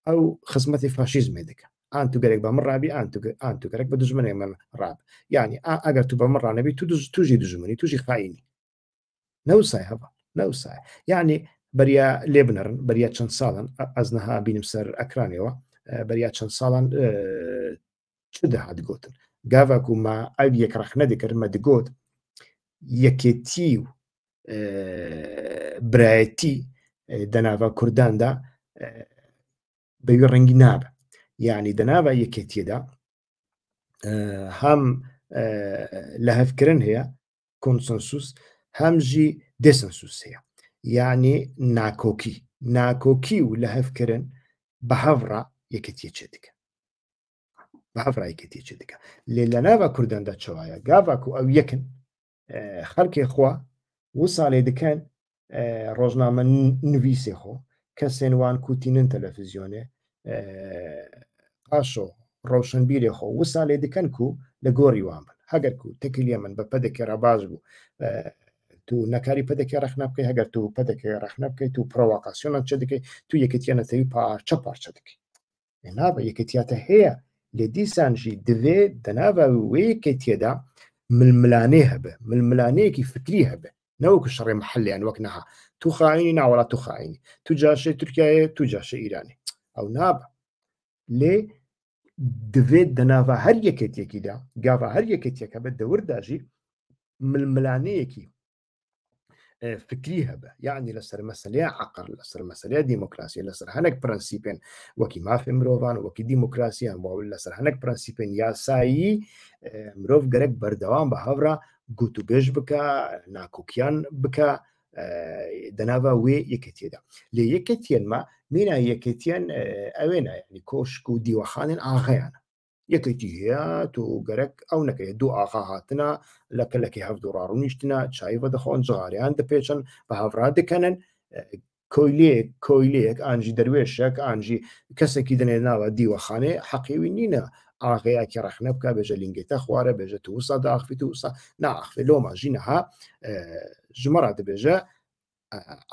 او خصمتي فاشيزم هذيك ئان تو بمر ربي منڕابی ئان ئان تو گەرێک بە دژمنێک من ڕاب یعنی اگر تو بمر منڕانەبی تو توژی دژمنی توژی خاینی نەوسای هەبە نەوسای یعنی بەریا لێ بنەرن بريا چەند ساڵن ئەزنەها بینم سەر ئەکرانەوە بريا چەند ساڵان چ دەهات گوتن گاواکو ما ئەو یەکڕخ نەدەکردمە دگوت یەکێتی و برایەتی دەناوە کورداندا بەوی ڕەنگی نابە یعنی دەناوە یەکێتیدا هەم لە هەفکردن هەیە کۆنسنسوس هەمژی دسنسوس هەیە یعنی ناکۆکی ناکۆکی و لە هەفکردن بە هەڕا یەکەتیەچێ دیکە بە هەڕا یەکەتیەچێ دیکە لێ لە ناوە کورداندا چاواە گاواکو ئەو یەکن خەڵکی خوا و ساڵێ دەکەن ڕۆژنامە نوویسێ خۆ کەسێن وان کوتینن تەلەفزیۆنێ پاشۆ ڕۆشنبیرێ خۆ وسا لێ دکەن و لە گۆری وان بن هەگەر و تەکلیە من بە پەدەکێرە باش بوو تو نەکاری پەدەکە ڕخنا بکەی هەگەر تو پەدەکە ڕخنا بکەیت و پرۆواقاسیۆنان چ دەکەی تو یەکەتیەنەتەوی پارچە پارچە دەکەی نابە یەکەتیاتە هەیە لێ دیسانژی دوێ دەناوە وەیەکە تێدا ململانێ هەبە ململانەیەکی فکری هەبێ نەوەکو شەڕێ محلیان يعني وەک نەها تو خاینی ناوەڵات تو خاینی تو جاشەی تورکایە تو جاشە ئیرانی ئەو نابە لێ دوێت دەناوا هەر یەکێتێکیدا گاوا دور داجي من دەورداژی ململانەیەکی آه، فکری هەبە یعنی يعني لەسەر مەسلەیە عقل لەسەر مەسلەیە دیموکراسی لەسەر هەنێک پرەنسیپێن وەکی مافی مرۆڤان وەکی دیموکراسیان باول لەسەر هەنێک پرەنسیپێن یاسایی مرۆڤ آه، مروف غرق بردوان هەورا گوتوبێژ بکە ناکۆکیان بکە دەناوە وێ یەکەتیدا لێ یەکەتیێنمە مێنا یەکەتیان ئەوێنە ینی کۆشک و دیوەخانێن ئاغەیانە یەکەتی هەیە تۆ گەرەک ئەو نەکەی دوو ئاغا هاتنە لەکە لەکی هەفتو ڕاڕونیشتە چای بەدەخۆن جغاریان دەپێچن بە هاورا دەکەنن کۆیلەیەک کۆیلەیەک ئانجی دەروێشەک ئانجی کەسێکی دەنێ ناوە دیوەخانێ حەقیوی نینە ئاغەیەکی ڕخنە بکە بێژە لینگێتە خوارە بێژە تووسا داخفیت وسا ناخفێ لۆما ژینەها ژمەرا دەبێژە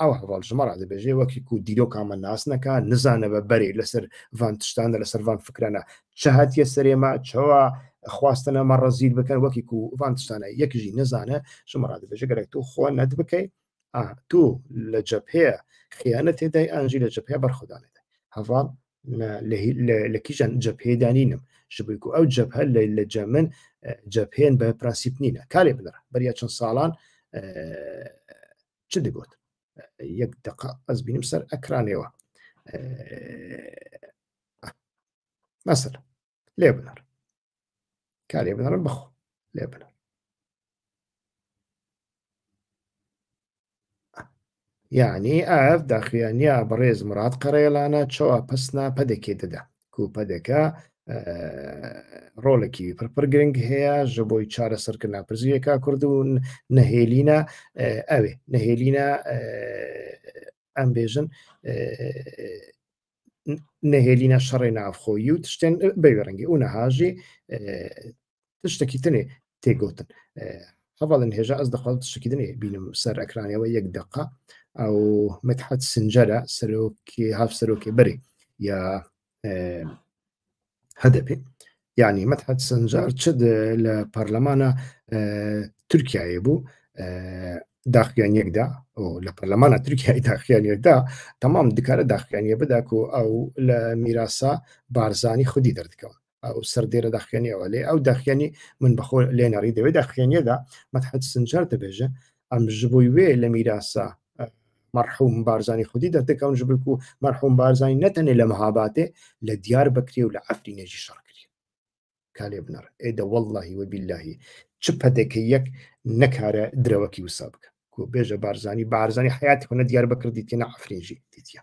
ئەو هەواڵ ژمەرا دەبێژێ وەکی و دیرۆ کامە ناسنەکە نزانە بە بەری لەسەر ڤان تشتانە لەسەر ڤان فکرانە چهاتیە سەرێمە چەوە خواستنە مە ڕەزیل بکەن وەکی و ڤان تشتانە یەکژی نزانە ژمەرا دەبێژە گەرێک تو خۆ نەت بکەیت دوو لە جەپەیە خیانە تێدای ئەنجی لە جەپەیە بەرخدانێت هەڤڵ لە کیژان جەپێدانینم ژبیک و ئەو جەبهە لە جەمن جەپێن بە پراسیپ نینە کارێ بنەر بەریا چەند ساڵان چ دەگوت یەک دق ئەس بینم سەر ئەکرانەوە مەسەر لێ بنەر کارێ بنەرم بخۆ لێ بنەر یعنی ئاف داخوێنیا بەڕێز مرات قەرێلانە چۆوە پسنا پەدەکێ دەدا کوپەدەکە ڕۆلێکی پرپەر گرنگ هەیە ژە بۆی چارەسەرکرد ناپرزیەکە کوردون نەهێلینە ئەوێ نەهێلینە ئەم بێژن نەهێلینە شەڕێ نافخۆی و تشتێن بەوێڕەنگی و نەهاژی تشتێکی تنێ تێگوتن هەواڵن هێژە ئەس دەخواڵ تشتکی دنێ بینم سەر ئەکرانەوە یەک دقا. او مدحت سنجره سلوكي هاف سلوكي بري يا هدبي يعني مدحت سنجار تشد لبرلمانا تركيا يبو داخیانیەکدا لە پەرلەمانە ترکیای داخیانیەکدا تەمام دکارە داخیانیە بداک و ئەو لە میراسا بارزانی خودی دەردکەون ئەو سەردێرە داخیانیەوە لێ ئەو داخیانی من بەخۆ لێنەڕی دەوێت داخیانیەدا مەتحەت سنجار دەبێژە ئەم ژبووی وێ لە میراسا مرحوم بارزانی خودی دەتەکەون جبل بکو مرحوم بارزاني نتن لە مهاباته لە دیار بکری و لە ئەفری نێژی شەڕ کردی کالێ بنەر ئێدە واللهی وەبیلهی چ پەتێکی یەک نەکارە درەوەکی وسا بکە کو بێژە بارزانانی بارزانانی حیاتی خۆنە دیار بکردی تێنە ئەفرینژی دیتە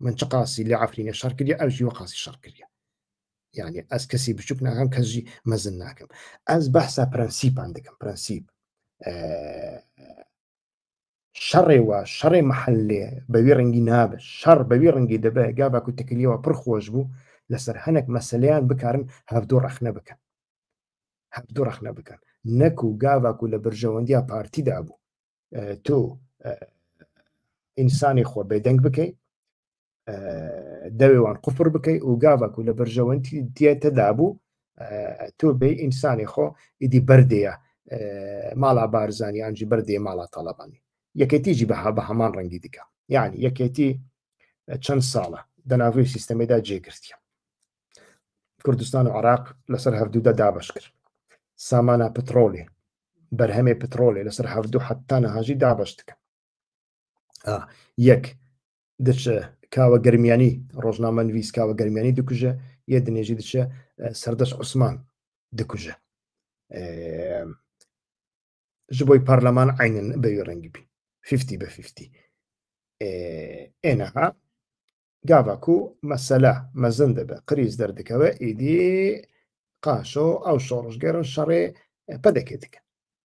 من چ قاسی لە ئەفرینە شەر او ئەژی وە قاسی يعني از یعنی ئەس کەسی بچوک ناکەم کەژی مەزن ناکەم ئەس بەحسا پرەنسیپان دەکەم پرەنسیب شەڕێوە شەڕێ محلێ بەوی ڕەنگی نابێت شەڕ بەوی ڕەنگی دەبێ گاباکو تەکلیەوە پرخۆش بوو لەسەر هەنێک مەسلیان بکارن هەفتۆ ڕەخنە بکەن هەفتۆ ڕەخنە بکەن نەکو و گاواکو لە برژەوەندیا پارتیدا بوو تۆ ئینسانی خۆ بێدەنگ بکەیت دەوێوان قوفر بکەیت و گاواکو لە برژەوەندی دیێتەدا بوو تۆ بێ ئینسانی خۆ ئیدی بەردەیە ماڵا بارزانانی ئەنجی بەردێ ماڵا تاالبانی یەکەتیجی بەها بە هەمان ڕەنگی دیکە یعنی یەکێتی چەند ساڵە دەناوی سیستەمەدا جێگرتیە کوردستان و عراق لەسەر هەفتودا دابش کرد سامانە پترۆلی بەرهەمێ پترۆلی لەسەر هەفتو حتا نەهاژی دابش دکە یەک دچە کاوە گررمیانی ڕۆژنامە نوویست کاوە گررمیانی دکوژە یە دنێژی دچە سەردەش عوسمان دکوژە ji بۆی پارلەمان عینن بەوی ڕەنگی بی 50 به 50 اینها گاوا کو مەسەلا مەزن به قریز در ایدی قاشو او شورش گرن شەڕێ پدکه دەکەن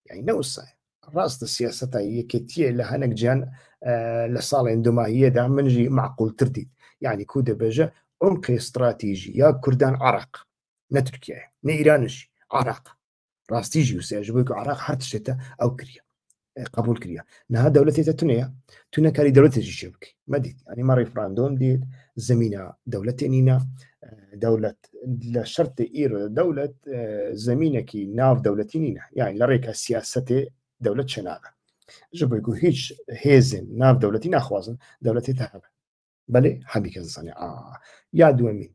یعنی نەوسایە ڕاستە سیاستە یەکێتیە لە هەنەک گیان لە ساڵێن دا منجی معقول دیت یعنی يعني کود دەبێژە عمقی استراتیجی یا کوردان عراق نە تورکیاە نە ئیرانشی عراق و سیاجبوی که عراق هر تشتا او کریە قبول كريا نها دولة تەتونەیە تونە كاري دولة شێبک ما ئەنی يعني مەڕی فراندۆم دیت زمینە دەولەتی نینە آه، دەولەت لە شەرتی ئیر دەولەت آه، زمینەکی ناو دەولەتی ناف یان لە ڕێکە سیاستێ دەولەت چێناە ji bo ku hiç hêzên nav dewletî naxwazin dewletê te hebe belê hebîke zanî آه. يا duwemî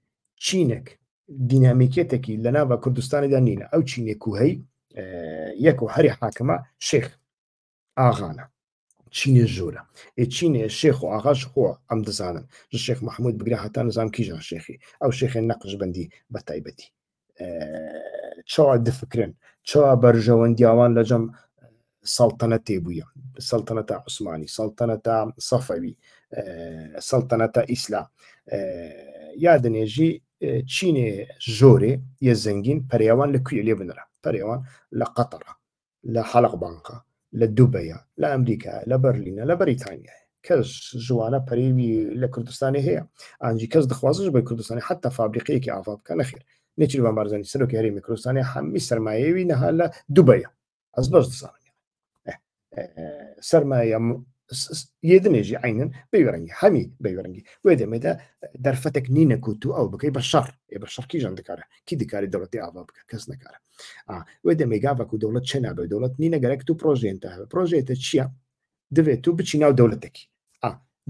چينك ديناميكيتكي li nava دانينا او چينكو ew آه، يكو هري حاكمة شيخ اغانا چینێ ژوورە ئێ چینێ شێخ و ئاغاش خۆ ئەم دەزانم ژ شێخ مححمود بگرا هەتا نزانام کیژان شێخی ئەو شێخێن نەقش بەندی بە تایبەتی اه، چاوا دفکرن چاوا بەرژەوەندیاوان لە جەم اه، سەڵتەنە تێبووە سەڵتەنەتا عوسمانی سەڵتەنەتا سەفەوی سەڵتەنەتا اه، ئیسلا یادنێژی اسلام ژۆرێ یە زەنگین پەریاوان لە کوێ لێ بنرە پەرێوان لە لقطره لحلق حەلق لدبي لا امريكا لا برلين لا بريطانيا كز جوانا بريبي لكردستان هي انجي كز دخوازش بكردستان حتى فابريقي كي افاب كان خير نيتشي بان بارزاني سلوكي هري مكردستاني حمي إيه، إيه، إيه، سرمايه وينها لدبي از بس سرمايه یێدمێژی عینن بەیوەرەنگی هەمی بەیوەرەنگی وێ دەمێدا دەرفەتێک نینە کووت و ئەو بکەی بە شەڕ ێ بە شەرکی ژان دەکارە کی دکاری دەوڵەتی ئاوا بکە کەس نەکارە وێ دەمێگاوەک و دەوڵەت چە نابێ دەوڵەت نینە گەرەک و پرۆژێنتە هەبێ پرۆژێتە چییە دەوێت و بچی ناو دەوڵەتێکی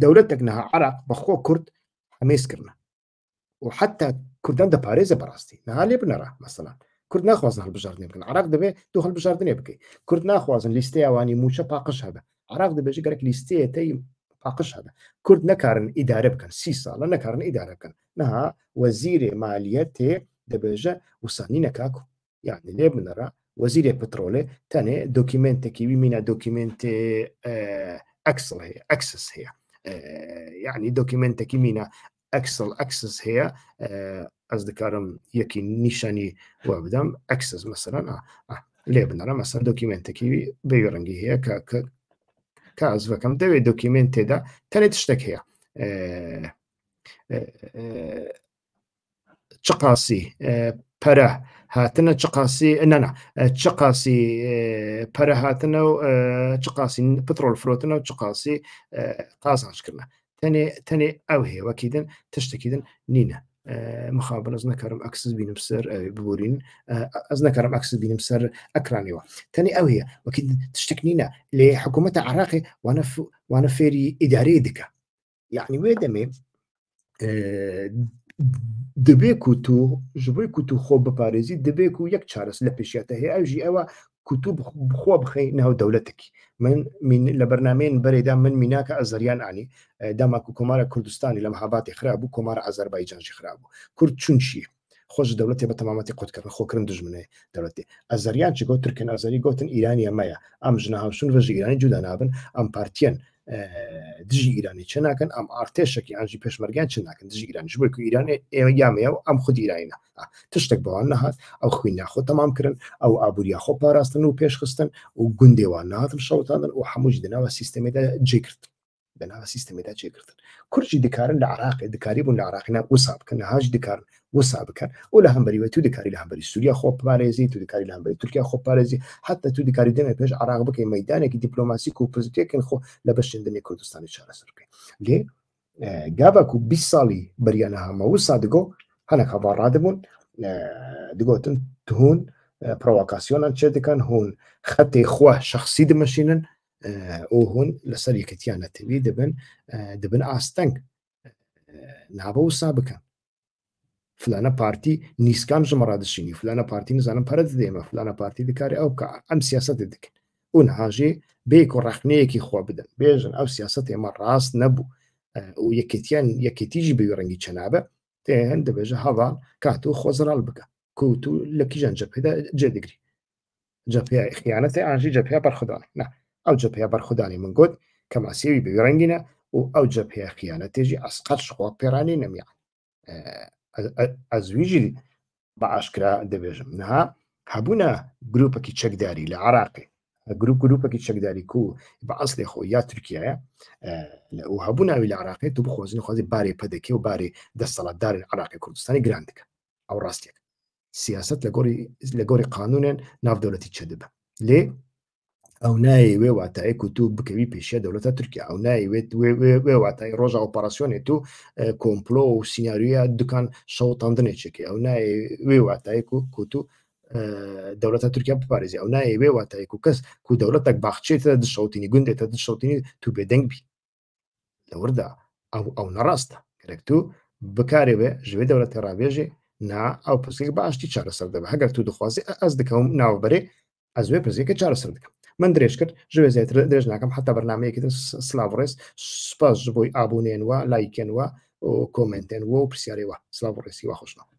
دەوڵەتێک نەها عراق بەخۆ کورد هەمێزکردە و حتا کوردان دەپارێزە بەڕاستی نها لێ بنەرە مەسەلان کورد ناخوازن هەڵبژاردنێ بکەن عراق دەبێت تو هەڵبژاردنێ بکەیت کورد ناخوازن لیستەیەوانی موچە پاقش هەبە عراق دبا جي قالك ليستي تي باقش هذا كرد نكارن اداره كان سي صاله نكارن اداره كان نها وزير ماليه تي دبا جا وصاني نكاكو يعني ليه بنرى وزير بترولي تاني دوكيمنت كيبي من دوكيمنت آه، اكسل هي اكسس هي آه، يعني دوكيمنت كي مينا اكسل اكسس هي آه، اصدكارم يكي نيشاني وابدام اكسس مثلا اه ليه بنرى مثلا دوكيمنت كي بيورنجي هي كاز فكم dewê dokîmentê de tenê tiştek heye çi qasî pere hatine çi qasî nena çi qasî pere hatine û çi qasî petrol تاني û çi qasî qazan şikirine آه، مخابن از نکرم اکسس بینم سر ببورین آه، از آه، نکرم اکسس بینم سر اکرانی وا تنی اویه و کد تشتکنی نه لی حکومت عراق وانا ف... وانا فری اداری دکا یعنی يعني وی دبی کتو جبی کتو خوب بپارزی دبی کو یک چارس لپشیت اوجی اوا کوتوب بخۆ بخەی ناو دەولەتێکی من لە بەرنمێن بەرێدا من میناکە ئەزریان عنی داماکو کۆمارە کوردستانی لەم هاباتی خراببوو کۆمارە ئازەربایجانشی خراببوو کورد چونچیە خۆش دەوڵەتی بە تەمامەتی قوتکردن خۆکردن دژمنێ دەوڵەتی ئەزریان چ گوت ترکن ئازری گوتن ایرانی ئەمەیە ئەم ژنە هاوشون ڕژ ایرانی جودا نابن ئەم پارتیان دژی ایرانی چ ناکەن ئەم ئارتێشێکی ئەنجی پێشمەرگیان چ ناکەن دژی ایرانیش بکو ایران ئێوە یامەیە و ئەم خودی ایرانە تشتێک بەوان نەهات ئەو خوینیا خۆ تەمام کردن ئەو ئابووریا خۆ پاراستن و پێشخستن و گوندێوان ناتم شەوتانن و هەمووج دناوە سیستەمیدا جێکردن بەناوە سیستمێدا چێکردن کورجی دکارن لە عراقی دکاری بوون لە عراقنا وسا بکەن لە هاش دکارن وسا بکەن و لە هەمبەریوە تو دکاری لە هەمبەری سووریا خۆ پارێزی تو دکاری لە هەمبەری تورکیا خۆ پارێزی حتا تو دکاری دەمە پێش عراق بکەین مەدانێکی دیپلۆماسی و پزیتێکن خۆ لە بەشێندنی کوردستانی چارەسەر بکەین لێ گاواک و 20 ساڵی بەریانە هەمەوو سادگۆ هەنک هەواڕادەبوون دگوتن تون پرۆواکاسیۆنان چێ دەکەن هون خەتێ خوا شخصی دمەشینن ئەو هون لەسەر یەکەتیانەتەوی دەبن دەبن ئاستەنگ نابە وسا بکەن فلانە پارتی نیسکان ژمەڕادشینی فلانە پارتی نزانم پەرت دێمە فلانە پارتی دکاری ئەو کە ئەم سیاست دکن و نهاژێ بێ کۆڕاخنەیەکی خوا بدەن بێژن ئەو سیاست ئێمە ڕاست نەبوو و یەکێتیان یەکێتیژی بەوی ڕەنگی چنابە تێ هەند دەبێژە هەواڵ کات و خۆزرال بکە کووت و لە کیژان جەپێدا جێدەگری جەپیا خیانەتی ئاژی جەپیا بەرخدان نه ئەو جەپەیە بەرخدانی من گوت کە ماسیێوی بەوی ڕنگینە و ئەو جەپەیە خیانە تێژی ئەسقەت شخوا پێرانی نەمیان ئەزویژی بە ئاشکرا دەبێژم نها هەبوونە گرروپەکی چەکداری لە عراقی گروپ گروپەکی چەکداری کو بە ئەاصلی خۆ یا تورکایە و هەبوو ناوی لە عراقی تو بخۆزن خۆزی بارێ پەدەکی و بارێ دەسەڵاتدارن عراقی کوردستانی گراندەکە ئەو ڕاستێک سیاست لە گۆری قانونێن ناودەوڵەتی چدەبە لێ ئەو نایە وێ واتای کوتو بکەوی پێشە دەوڵەتە تورکیا ئەو نایوێت وێ واتای ڕۆژ ئۆپەراسسیۆنێت و کۆمپلۆ و سناریوە دوکان شەوتاندنێکێکی ئەو نایە وێ واتای کوتو دەوڵەتە تورکیا بپارێزی ئەو نایە وێ واتای و کەس کو دەوڵەتێک باخچێتە دشەوتنی گوندێتە دشەوتنی تو بێدەنگبی لەوردا ئەو ئەو نەڕاستە گرێکتو بکارێوێ ژێ دەوڵەتی ڕابێژێ نا ئەو پرسێک باشتی چارەسەر دەبە هەگەر تو دخوازی ئەس دەکەم ناوبەرێ ئەزوێ پرسێکە چارەسەر دەکەم من درێژ کرد ژێ زیاتر درێژ ناکەم حتا بەرنمەیەکی سلااوڕێز سپاس بۆی ئابوونێنوە لایکێنوە کۆمنتێن و پرسیارەوە سلااوڕێسی وە خۆشنەوە